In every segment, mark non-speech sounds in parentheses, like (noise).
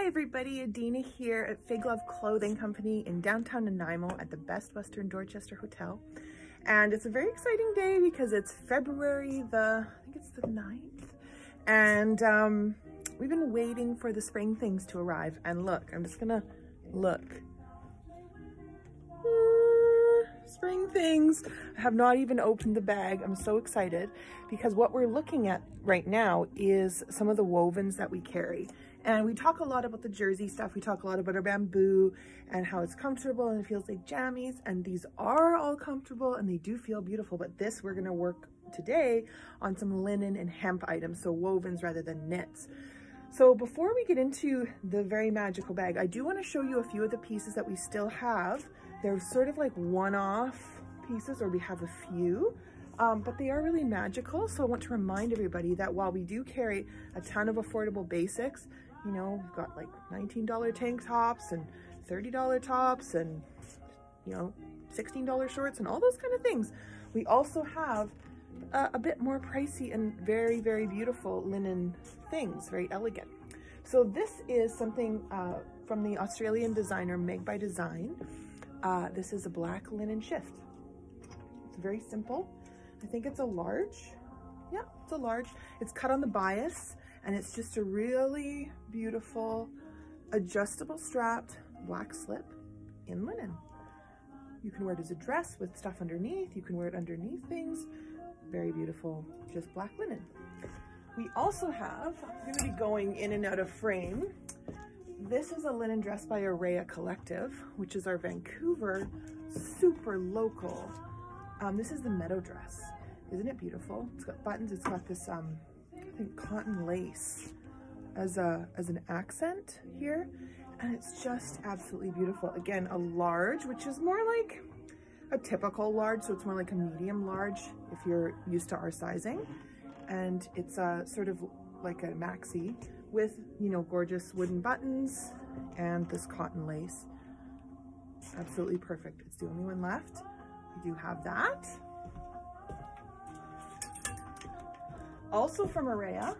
Hi everybody, Adina here at Fig Love Clothing Company in downtown Nanaimo at the Best Western Dorchester Hotel. And it's a very exciting day because it's February the, I think it's the 9th. And um, we've been waiting for the spring things to arrive. And look, I'm just gonna look. Ah, spring things. I have not even opened the bag. I'm so excited because what we're looking at right now is some of the wovens that we carry. And we talk a lot about the jersey stuff. We talk a lot about our bamboo and how it's comfortable and it feels like jammies. And these are all comfortable and they do feel beautiful. But this, we're gonna work today on some linen and hemp items. So wovens rather than knits. So before we get into the very magical bag, I do wanna show you a few of the pieces that we still have. They're sort of like one-off pieces or we have a few. Um, but they are really magical. So I want to remind everybody that while we do carry a ton of affordable basics, you know, we've got like $19 tank tops and $30 tops and, you know, $16 shorts and all those kind of things. We also have a, bit more pricey and very, very beautiful linen things, very elegant. So this is something uh, from the Australian designer Meg by Design. Uh, this is a black linen shift. It's very simple. I think it's a large. Yeah, it's a large. It's cut on the bias and it's just a really beautiful adjustable strapped black slip in linen. You can wear it as a dress with stuff underneath. You can wear it underneath things. Very beautiful, just black linen. We also have, I'm gonna be going in and out of frame. This is a linen dress by Arraei Collective, which is our Vancouver super local. Um, this is the meadow dress. Isn't it beautiful? It's got buttons, it's got this um, cotton lace as a as an accent here and it's just absolutely beautiful. Again a large which is more like a typical large so it's more like a medium large if you're used to our sizing. And it's a sort of like a maxi with you know gorgeous wooden buttons and this cotton lace. Absolutely perfect. It's the only one left. We do have that Also from Arraei,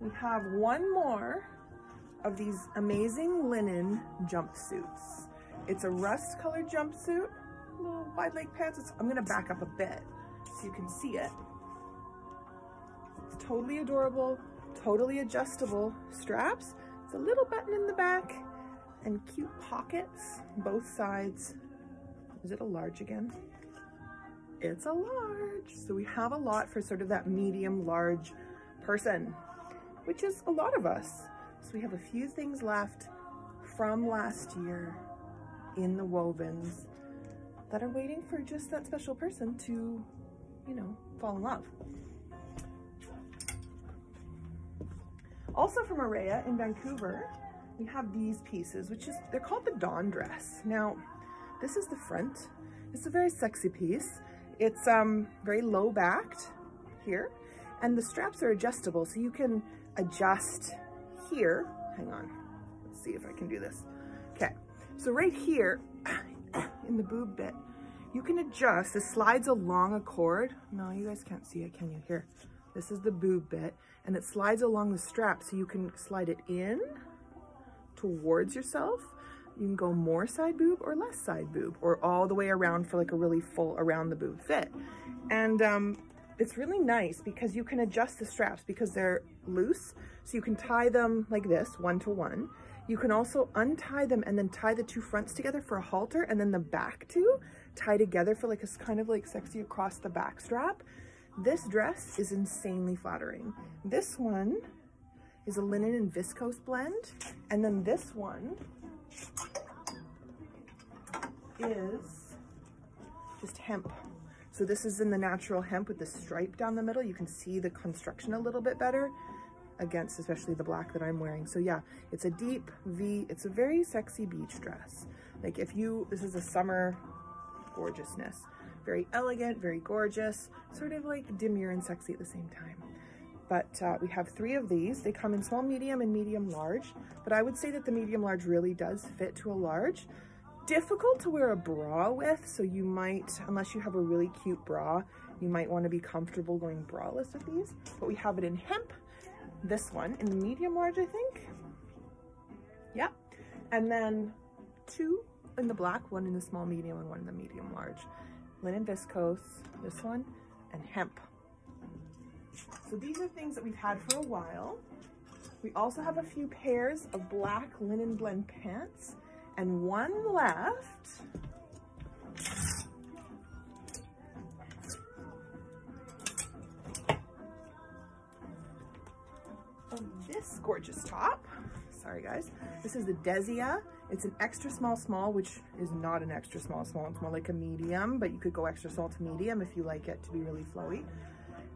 we have one more of these amazing linen jumpsuits. It's a rust colored jumpsuit, little wide leg pants. It's, I'm gonna back up a bit so you can see it. It's totally adorable, totally adjustable straps. It's a little button in the back and cute pockets, both sides. Is it a large again? It's a large. So we have a lot for sort of that medium large person, which is a lot of us. So we have a few things left from last year in the wovens that are waiting for just that special person to, you know, fall in love. Also from Arraei in Vancouver, we have these pieces, which is, they're called the Dawn dress. Now, this is the front. It's a very sexy piece. It's um, very low backed here and the straps are adjustable so you can adjust here. Hang on, let's see if I can do this. Okay, so right here (coughs) in the boob bit, you can adjust, this slides along a cord. No, you guys can't see it, can you? Here, this is the boob bit and it slides along the strap so you can slide it in towards yourself you can go more side boob or less side boob or all the way around for like a really full around the boob fit. And um, it's really nice because you can adjust the straps because they're loose. So you can tie them like this, one to one. You can also untie them and then tie the two fronts together for a halter and then the back two tie together for like a kind of like sexy across the back strap. This dress is insanely flattering. This one is a linen and viscose blend. And then this one is just hemp. So this is in the natural hemp with the stripe down the middle. You can see the construction a little bit better against especially the black that I'm wearing. So yeah, it's a deep V. It's a very sexy beach dress. Like if you, this is a summer gorgeousness. Very elegant, very gorgeous, sort of like demure and sexy at the same time but uh, we have three of these. They come in small, medium, and medium large, but I would say that the medium large really does fit to a large. Difficult to wear a bra with, so you might, unless you have a really cute bra, you might want to be comfortable going braless with these, but we have it in hemp, this one, in the medium large, I think. Yeah, and then two in the black, one in the small medium and one in the medium large. Linen viscose, this one, and hemp. So these are things that we've had for a while. We also have a few pairs of black linen blend pants and one left. Of this gorgeous top. Sorry guys. This is the Desia. It's an extra small small, which is not an extra small small. It's more like a medium, but you could go extra small to medium if you like it to be really flowy.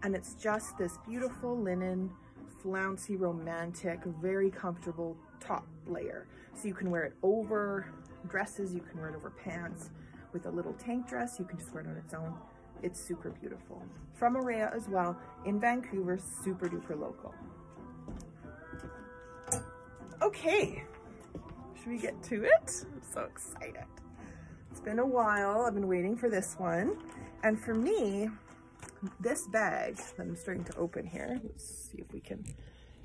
And it's just this beautiful linen, flouncy, romantic, very comfortable top layer. So you can wear it over dresses, you can wear it over pants. With a little tank dress, you can just wear it on its own. It's super beautiful. From Arraei as well, in Vancouver, super duper local. Okay, should we get to it? I'm so excited. It's been a while. I've been waiting for this one. And for me, this bag that I'm starting to open here, let's see if we can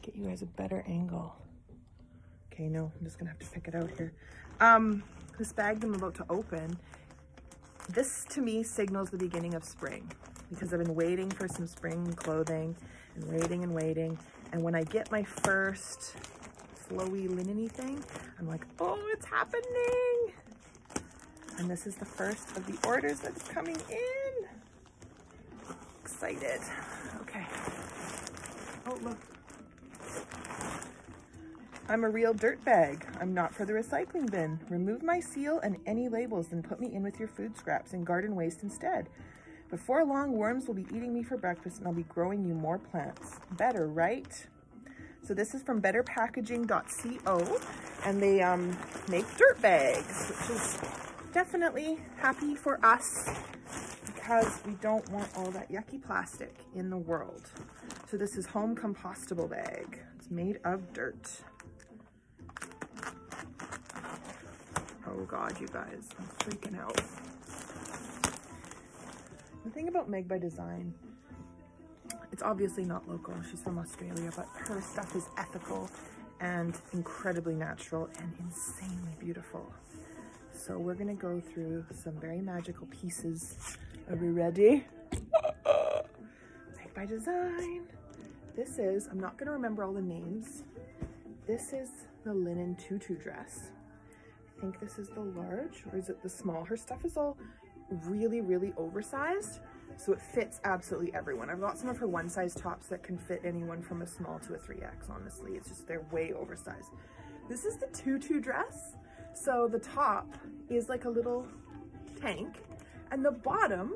get you guys a better angle. Okay, no, I'm just gonna have to pick it out here. Um, this bag I'm about to open, this to me signals the beginning of spring because I've been waiting for some spring clothing and waiting and waiting. And when I get my first flowy linen thing. I'm like, oh, it's happening. And this is the first of the orders that's coming in. Excited. Okay. Oh, look. I'm a real dirt bag. I'm not for the recycling bin. Remove my seal and any labels, then put me in with your food scraps and garden waste instead. Before long, worms will be eating me for breakfast and I'll be growing you more plants. Better, right? So this is from betterpackaging.co and they um, make dirt bags, which is definitely happy for us because we don't want all that yucky plastic in the world. So this is home compostable bag. It's made of dirt. Oh God, you guys, I'm freaking out. The thing about Meg by Design it's obviously not local. She's from Australia, but her stuff is ethical and incredibly natural and insanely beautiful. So we're gonna go through some very magical pieces. Are we ready? (laughs) Meg by Design. This is, I'm not gonna remember all the names. This is the linen tutu dress. I think this is the large, or is it the small? Her stuff is all really, really oversized. So it fits absolutely everyone. I've got some of her one size tops that can fit anyone from a small to a 3X, honestly. It's just, they're way oversized. This is the tutu dress. So the top is like a little tank and the bottom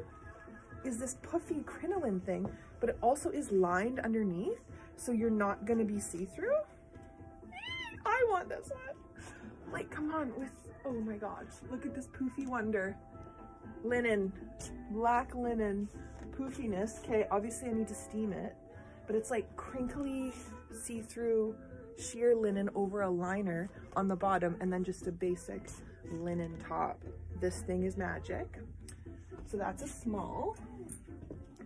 is this puffy crinoline thing, but it also is lined underneath. So you're not gonna be see-through. (laughs) I want this one. Like, come on with, oh my gosh, look at this poofy wonder linen, black linen poofiness. Okay, obviously I need to steam it, but it's like crinkly, see-through sheer linen over a liner on the bottom and then just a basic linen top. This thing is magic. So that's a small.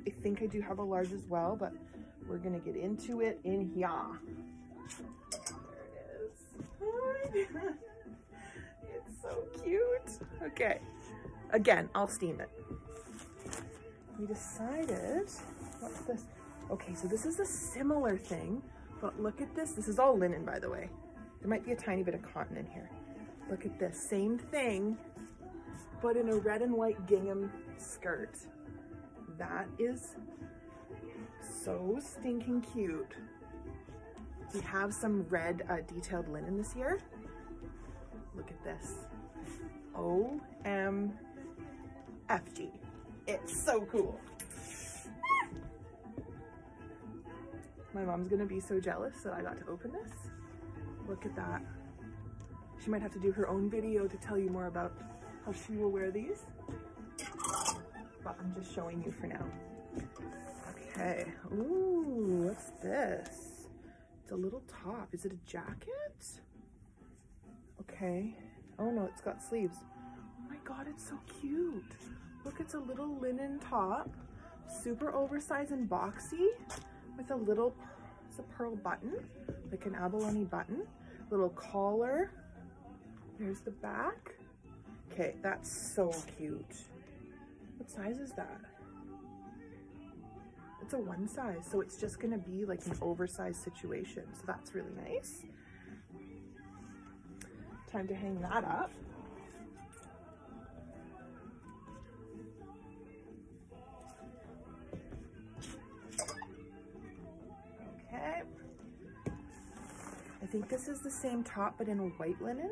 I think I do have a large as well, but we're gonna get into it in here. There it is. (laughs) it's so cute. Okay. Again, I'll steam it. We decided, what's this? Okay, so this is a similar thing, but look at this. This is all linen, by the way. There might be a tiny bit of cotton in here. Look at this, same thing, but in a red and white gingham skirt. That is so stinking cute. We have some red uh, detailed linen this year. Look at this. OM FG. It's so cool. My mom's gonna be so jealous that I got to open this. Look at that. She might have to do her own video to tell you more about how she will wear these. But I'm just showing you for now. Okay. Ooh, what's this? It's a little top. Is it a jacket? Okay. Oh no, it's got sleeves. Oh my god, it's so cute. Look, it's a little linen top, super oversized and boxy with a little, it's a pearl button, like an abalone button, little collar, There's the back. Okay, that's so cute. What size is that? It's a one size, so it's just gonna be like an oversized situation. So that's really nice. Time to hang that up. Okay. I think this is the same top, but in a white linen.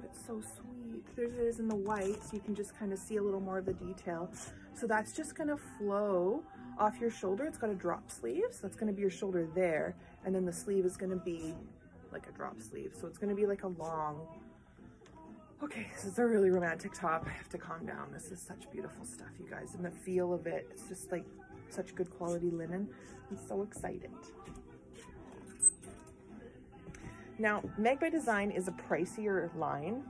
God, it's so sweet. There it is in the white, so you can just kind of see a little more of the detail. So that's just gonna flow off your shoulder. It's got a drop sleeve, so that's gonna be your shoulder there. And then the sleeve is gonna be like a drop sleeve. So it's gonna be like a long, okay, this is a really romantic top. I have to calm down. This is such beautiful stuff, you guys. And the feel of it, it's just like such good quality linen. I'm so excited. Now, Meg by Design is a pricier line.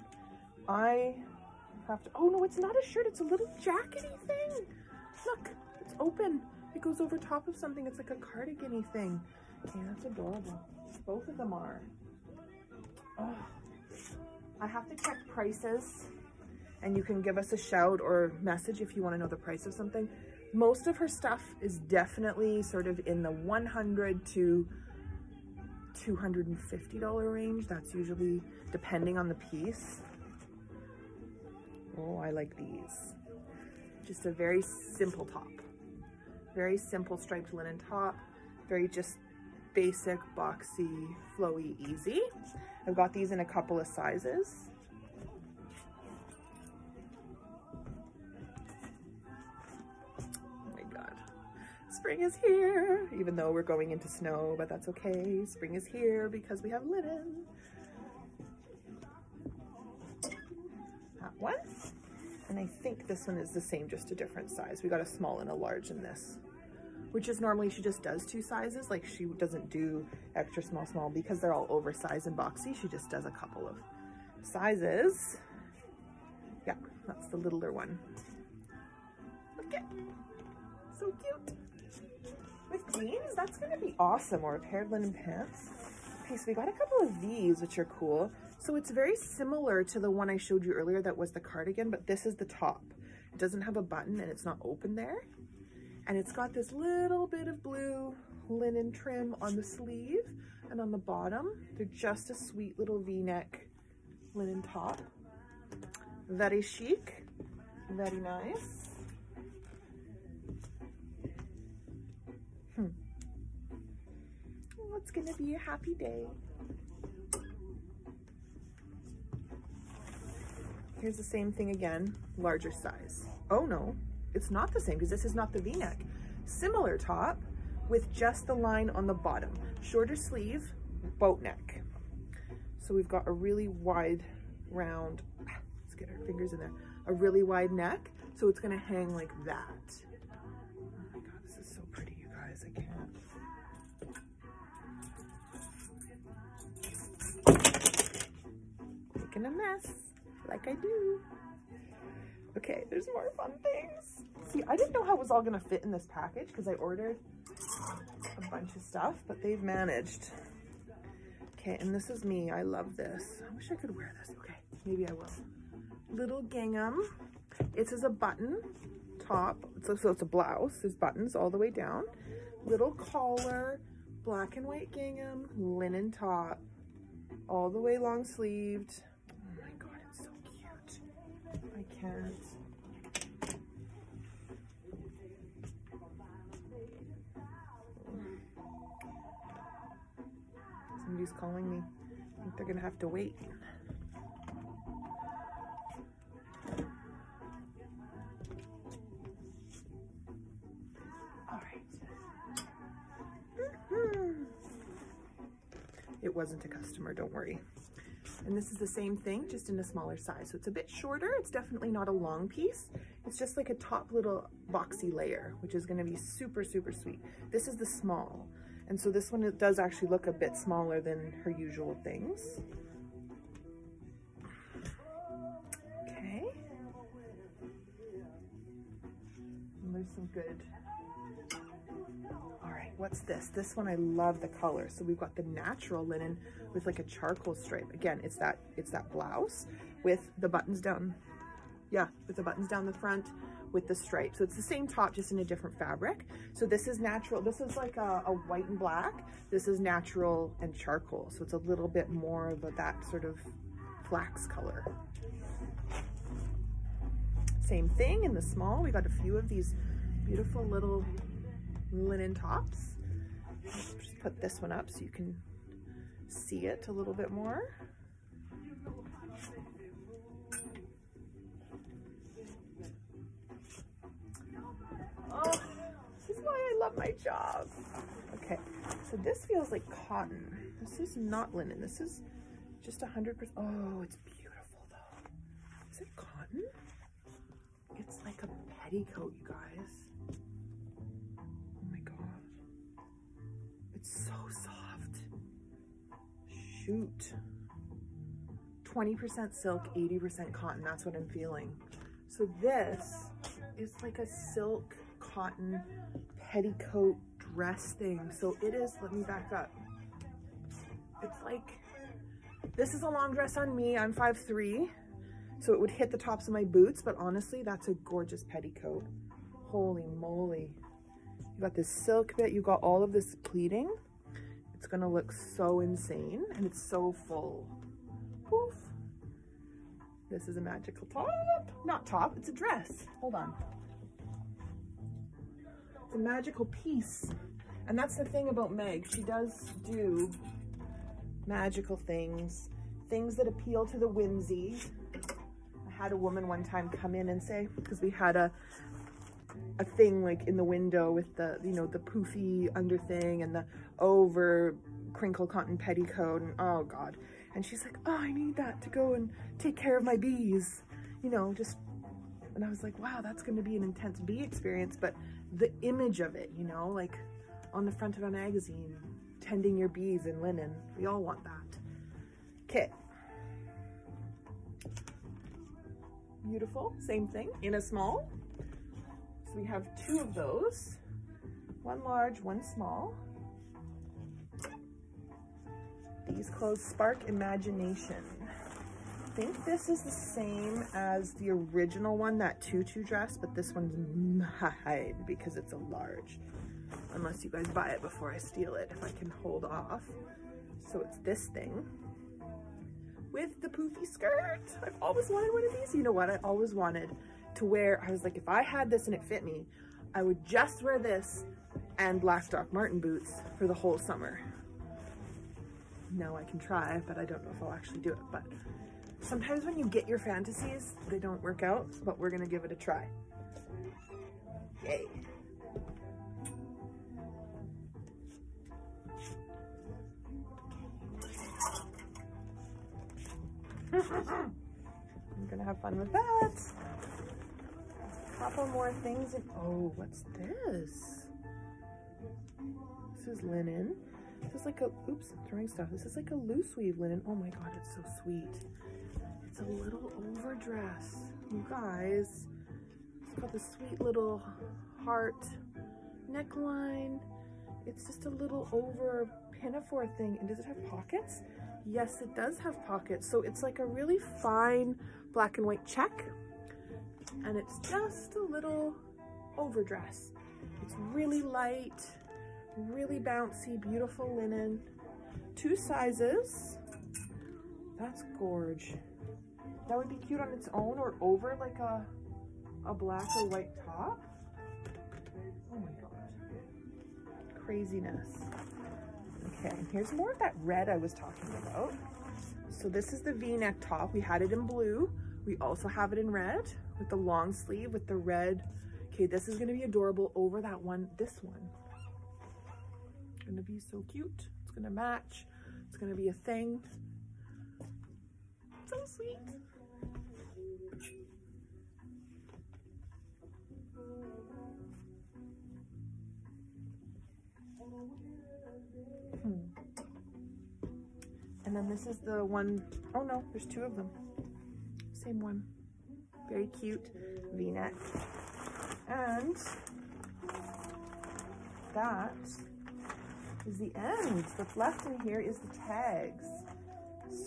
I have to, oh no, it's not a shirt, it's a little jackety thing. Look, it's open. It goes over top of something. It's like a cardigan thing. Yeah, that's adorable. Both of them are. Oh, I have to check prices and you can give us a shout or message if you want to know the price of something. Most of her stuff is definitely sort of in the 100 to $250 range. That's usually depending on the piece. Oh, I like these. Just a very simple top. Very simple striped linen top. Very just basic, boxy, flowy, easy. I've got these in a couple of sizes. Spring is here, even though we're going into snow, but that's okay. Spring is here because we have linen. That one. And I think this one is the same, just a different size. We got a small and a large in this which is normally she just does two sizes. Like she doesn't do extra small, small because they're all oversized and boxy. She just does a couple of sizes. Yeah, that's the littler one. Look at, so cute. With jeans, that's gonna be awesome, or a pair of linen pants. Okay, so we got a couple of these, which are cool. So it's very similar to the one I showed you earlier that was the cardigan, but this is the top. It doesn't have a button and it's not open there. And it's got this little bit of blue linen trim on the sleeve and on the bottom. They're just a sweet little v-neck linen top. Very chic, very nice. It's gonna be a happy day. Here's the same thing again, larger size. Oh no, it's not the same because this is not the v-neck. Similar top with just the line on the bottom. Shorter sleeve, boat neck. So we've got a really wide round, let's get our fingers in there, a really wide neck. So it's gonna hang like that. Making a mess, like I do. Okay, there's more fun things. See, I didn't know how it was all gonna fit in this package because I ordered a bunch of stuff, but they've managed. Okay, and this is me. I love this. I wish I could wear this. Okay, maybe I will. Little gingham. It is a button top. So, so it's a blouse. There's buttons all the way down. Little collar, black and white gingham, linen top, all the way long sleeved. Oh my God, it's so cute. Can't. Somebody's calling me. I think they're gonna have to wait. All right. (laughs) It wasn't a customer, don't worry. And this is the same thing, just in a smaller size. So it's a bit shorter. It's definitely not a long piece. It's just like a top little boxy layer, which is gonna be super, super sweet. This is the small. And so this one does actually look a bit smaller than her usual things. Okay. And there's some good. What's this? This one, I love the color. So we've got the natural linen with like a charcoal stripe. Again, it's that, it's that blouse with the buttons down. Yeah, with the buttons down the front with the stripe. So it's the same top, just in a different fabric. So this is natural. This is like a, a white and black. This is natural and charcoal. So it's a little bit more of a, that sort of flax color. Same thing in the small. We got a few of these beautiful little linen tops. Just put this one up so you can see it a little bit more. Oh, this is why I love my job. Okay, so this feels like cotton. This is not linen. This is just a 100%. Oh, it's beautiful though. Is it cotton? It's like a petticoat, you guys. It's so soft. Shoot. 20% silk, 80% cotton. That's what I'm feeling. So this is like a silk cotton petticoat dress thing. So it is, let me back up. It's like, this is a long dress on me. I'm 5'3", so it would hit the tops of my boots, but honestly, that's a gorgeous petticoat. Holy moly. You got this silk bit, you got all of this pleating. It's gonna look so insane, and it's so full. Poof. This is a magical top. Not top, it's a dress. Hold on. It's a magical piece. And that's the thing about Meg. She does do magical things, things that appeal to the whimsy. I had a woman one time come in and say, because we had a a thing like in the window with the, you know, the poofy under thing and the over crinkle cotton petticoat and oh God. And she's like, oh, I need that to go and take care of my bees. You know, just, and I was like, wow, that's going to be an intense bee experience. But the image of it, you know, like on the front of a magazine, tending your bees in linen. We all want that. Okay. Beautiful, same thing, in a small. So we have two of those, one large, one small. These clothes spark imagination. I think this is the same as the original one, that tutu dress, but this one's mine because it's a large. Unless you guys buy it before I steal it, if I can hold off. So it's this thing with the poofy skirt. I've always wanted one of these. You know what? I always wanted to wear, I was like, if I had this and it fit me, I would just wear this and black Doc Martin boots for the whole summer. No, I can try, but I don't know if I'll actually do it. But sometimes when you get your fantasies, they don't work out, but we're gonna give it a try. Yay. (laughs) I'm gonna have fun with that. Couple more things. In, oh, what's this? This is linen. This is like a, oops, throwing stuff. This is like a loose weave linen. Oh my God, it's so sweet. It's a little overdress. You guys, it's got this sweet little heart neckline. It's just a little over pinafore thing. And does it have pockets? Yes, it does have pockets. So it's like a really fine black and white check. And it's just a little overdress. It's really light really bouncy, beautiful linen. Two sizes. That's gorge. That would be cute on its own or over like a, a black or white top. Oh my god. Craziness. Okay, here's more of that red I was talking about. So this is the v-neck top. We had it in blue. We also have it in red with the long sleeve with the red. Okay, this is gonna be adorable over that one, this one gonna be so cute. It's gonna match. It's gonna be a thing. So sweet. Hmm. And then this is the one, oh no, there's two of them. Same one. Very cute v-neck. And that is the end. What's left in here is the tags.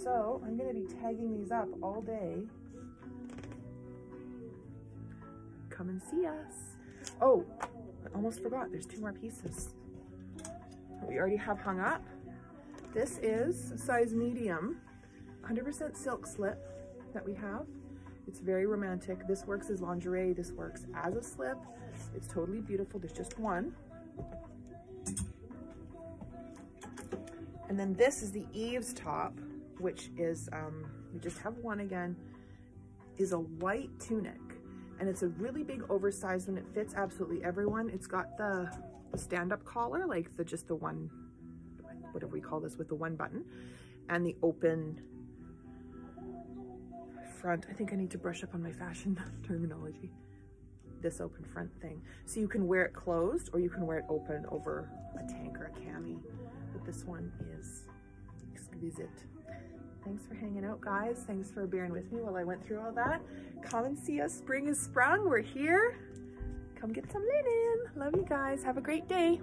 So I'm gonna be tagging these up all day. Come and see us. Oh, I almost forgot, there's two more pieces. We already have hung up. This is size medium, 100% silk slip that we have. It's very romantic. This works as lingerie. This works as a slip. It's totally beautiful. There's just one. And then this is the Eve's top, which is, um, we just have one again, is a white tunic. And it's a really big oversized one. It fits absolutely everyone. It's got the, the stand-up collar, like the just the one, whatever we call this, with the one button. And the open front. I think I need to brush up on my fashion (laughs) terminology. This open front thing. So you can wear it closed or you can wear it open over a tank or a cami. But this one is exquisite. Thanks for hanging out, guys. Thanks for bearing with me while I went through all that. Come and see us. Spring is sprung. We're here. Come get some linen. Love you guys. Have a great day.